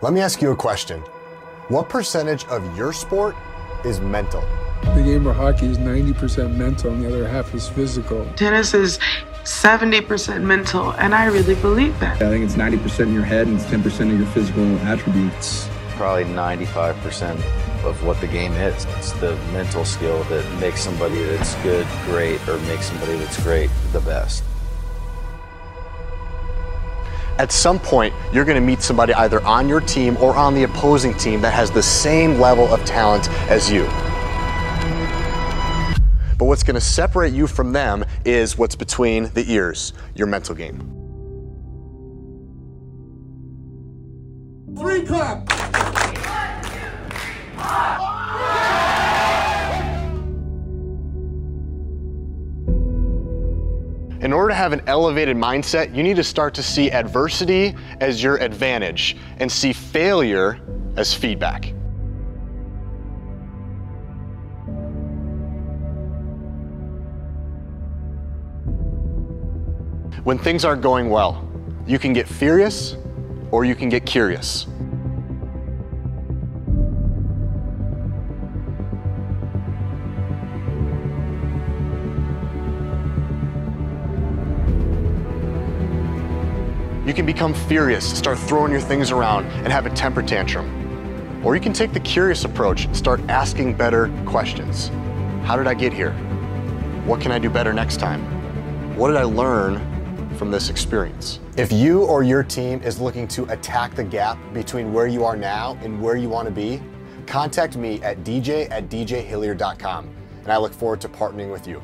Let me ask you a question. What percentage of your sport is mental? The game of hockey is 90% mental and the other half is physical. Tennis is 70% mental, and I really believe that. I think it's 90% in your head and it's 10% of your physical attributes. Probably 95% of what the game is. It's the mental skill that makes somebody that's good great or makes somebody that's great the best. At some point, you're going to meet somebody either on your team or on the opposing team that has the same level of talent as you. But what's going to separate you from them is what's between the ears, your mental game. Three clap! In order to have an elevated mindset, you need to start to see adversity as your advantage and see failure as feedback. When things aren't going well, you can get furious or you can get curious. You can become furious, start throwing your things around, and have a temper tantrum. Or you can take the curious approach and start asking better questions. How did I get here? What can I do better next time? What did I learn from this experience? If you or your team is looking to attack the gap between where you are now and where you want to be, contact me at dj at djhillier.com, and I look forward to partnering with you.